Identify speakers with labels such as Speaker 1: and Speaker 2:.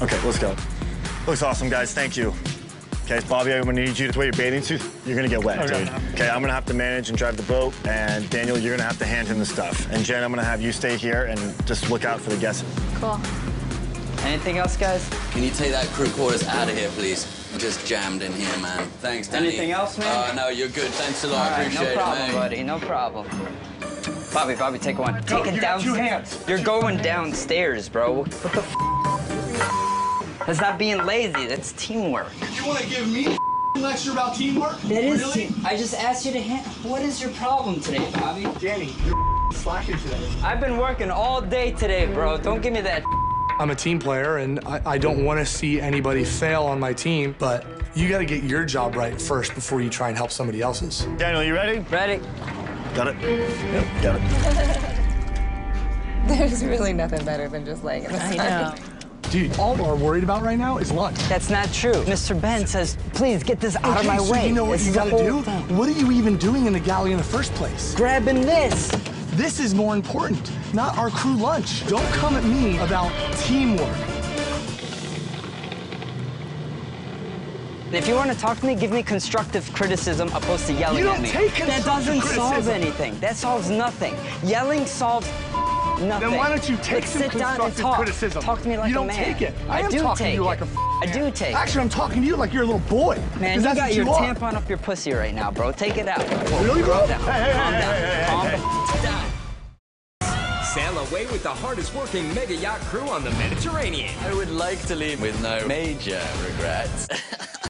Speaker 1: Okay, let's go. Looks awesome, guys. Thank you. Okay, Bobby, I'm gonna need you to wear your bathing suit. You're gonna get wet,
Speaker 2: Okay.
Speaker 1: dude. Okay, I'm gonna have to manage and drive the boat, and Daniel, you're gonna have to hand him the stuff. And Jen, I'm gonna have you stay here and just look out for the guests.
Speaker 3: Cool.
Speaker 4: Anything else, guys?
Speaker 5: Can you take that crew quarters out of here, please? I'm just jammed in here, man. Thanks, Danny.
Speaker 4: Anything else, man?
Speaker 5: Uh, no, you're good. Thanks a lot.
Speaker 4: All right,
Speaker 5: Appreciate
Speaker 4: no problem,
Speaker 5: it, mate.
Speaker 4: buddy. No problem. Bobby, Bobby, take one. Take it
Speaker 2: you got two
Speaker 4: downstairs.
Speaker 2: hands.
Speaker 4: You're going downstairs, bro. What the f? That's not being lazy. That's teamwork.
Speaker 2: You want to give me a lecture about teamwork?
Speaker 4: That is
Speaker 2: really?
Speaker 4: team. I just asked you to hand. What is your problem today, Bobby?
Speaker 2: Danny, you're slacking today.
Speaker 4: I've been working all day today, bro. Don't give me that.
Speaker 6: I'm a team player, and I, I don't want to see anybody fail on my team, but you got to get your job right first before you try and help somebody else's.
Speaker 1: Daniel, you ready?
Speaker 4: Ready?
Speaker 1: Got it? Yep, got it.
Speaker 3: There's really nothing better than just laying in the sun.
Speaker 7: I know.
Speaker 6: Dude, all we're worried about right now is lunch.
Speaker 4: That's not true. Mr. Ben says, please get this out of my
Speaker 6: so
Speaker 4: way.
Speaker 6: you know what
Speaker 4: This
Speaker 6: you gotta do?
Speaker 4: thing.
Speaker 6: What are you even doing in the galley in the first place?
Speaker 4: Grabbing this.
Speaker 6: This is more important, not our crew lunch. Don't come at me about teamwork.
Speaker 4: If you want to talk to me, give me constructive criticism opposed to yelling
Speaker 6: You don't
Speaker 4: at me.
Speaker 6: take
Speaker 4: that doesn't solve anything. That solves nothing. Yelling solves nothing.
Speaker 6: Then why don't you take
Speaker 4: Like,
Speaker 6: some
Speaker 4: sit down and
Speaker 6: constructive
Speaker 4: talk.
Speaker 6: criticism?
Speaker 4: Talk to me like
Speaker 6: you
Speaker 4: a
Speaker 6: don't take it. I, am
Speaker 4: do
Speaker 6: talking
Speaker 4: take
Speaker 6: to you
Speaker 4: it.
Speaker 6: like a. f-
Speaker 4: I do take
Speaker 6: Actually, I'm talking to you like you're a little boy.
Speaker 4: it. Man,
Speaker 6: 'Cause
Speaker 4: you
Speaker 6: that's
Speaker 4: got
Speaker 6: what
Speaker 4: your
Speaker 6: you are.
Speaker 4: tampon up your pussy right now, bro. Take it out.
Speaker 6: Oh, really, bro?
Speaker 4: Calm down.
Speaker 1: Hey, hey,
Speaker 4: Calm
Speaker 1: hey,
Speaker 4: down.
Speaker 1: hey, hey,
Speaker 4: Calm
Speaker 1: hey,
Speaker 4: the f- down.
Speaker 8: Sail away with the hardest working mega yacht crew on the Mediterranean.
Speaker 5: I would like to leave with no major regrets.